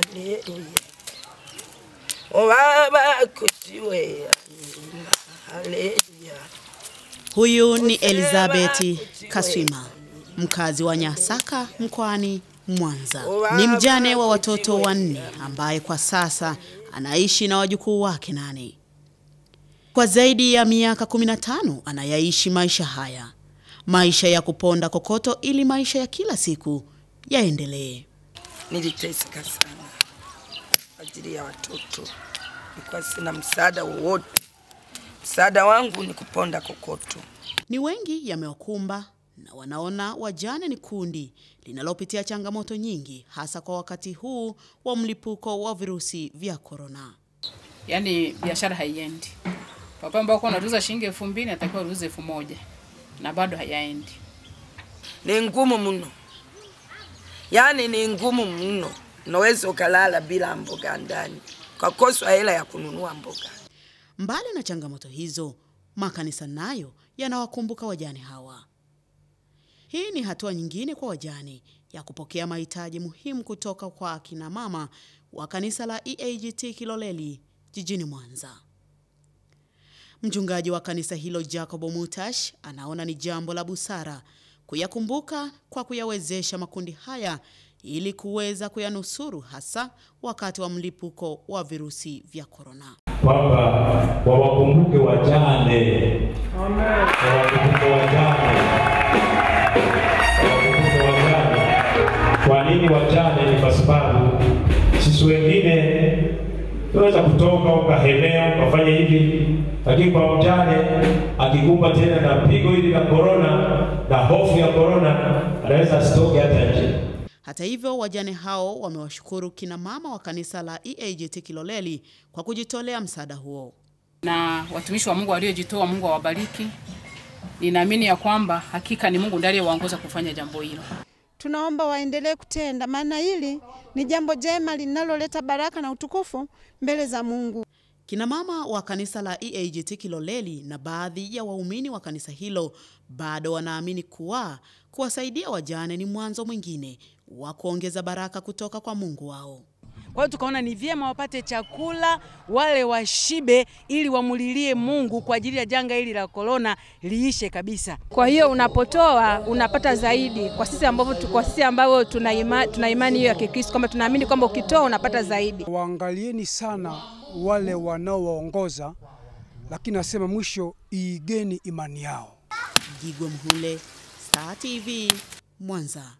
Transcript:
haleluya obaba haleluya Huyu ni Elizabeth Kaswima, mkazi wa Nyasaka mkoani Mwanza. Ni mjane wa watoto wanne ambaye kwa sasa anaishi na wajukuu wake nane. Kwa zaidi ya miaka 15 anayaishi maisha haya, maisha ya kuponda kokoto ili maisha ya kila siku yaendelee. niliteseka sana kwa ajili ya watoto, nilikuwa sina msaada wowote. Msaada wangu ni kuponda kokoto. Ni wengi yamewakumba na wanaona wajane ni kundi linalopitia changamoto nyingi, hasa kwa wakati huu wa mlipuko wa virusi vya korona. yaani biashara haiendi. Papa ambao kwa unauza shilingi elfu mbili natakiwa uuze elfu moja na bado hayaendi. Ni ngumu mno, yaani ni ngumu mno. Unaweza ukalala bila mboga ndani kwa kosa hela ya kununua mboga. Mbali na changamoto hizo, makanisa nayo yanawakumbuka wajane hawa. Hii ni hatua nyingine kwa wajane ya kupokea mahitaji muhimu kutoka kwa akina mama wa kanisa la EAGT Kiloleli jijini Mwanza. Mchungaji wa kanisa hilo Jacob Mutash anaona ni jambo la busara kuyakumbuka kwa kuyawezesha makundi haya ili kuweza kuyanusuru hasa wakati wa mlipuko wa virusi vya korona. kwamba wawakumbuke wajane, wawakumbuke wajane, wawakumbuke wajane. Kwa nini wajane? Ni kwa sababu sisi wengine tunaweza kutoka ukahemea ukafanya hivi, lakini kwa mjane akikumba tena na pigo hili la korona na hofu ya korona, anaweza asitoke hata. Hata hivyo, wajane hao wamewashukuru kina mama wa kanisa la EAGT Kiloleli kwa kujitolea msaada huo. Na watumishi wa Mungu waliojitoa, Mungu awabariki. Ninaamini ya kwamba hakika ni Mungu ndiye aliyewaongoza kufanya jambo hilo. Tunaomba waendelee kutenda, maana hili ni jambo jema linaloleta baraka na utukufu mbele za Mungu. Kina mama wa kanisa la EAGT Kiloleli na baadhi ya waumini wa kanisa hilo bado wanaamini kuwa kuwasaidia wajane ni mwanzo mwingine wa kuongeza baraka kutoka kwa Mungu wao. Kwa hiyo tukaona ni vyema wapate chakula, wale washibe, ili wamulilie Mungu kwa ajili ya janga hili la korona liishe kabisa. Kwa hiyo unapotoa unapata zaidi. Kwa sisi ambao kwa sisi ambavyo tuna tuna imani hiyo ya Kikristo kwamba tunaamini kwamba ukitoa unapata zaidi. Waangalieni sana wale wanaowaongoza, lakini nasema mwisho, iigeni imani yao. Gigwe Mhule, Star TV, Mwanza.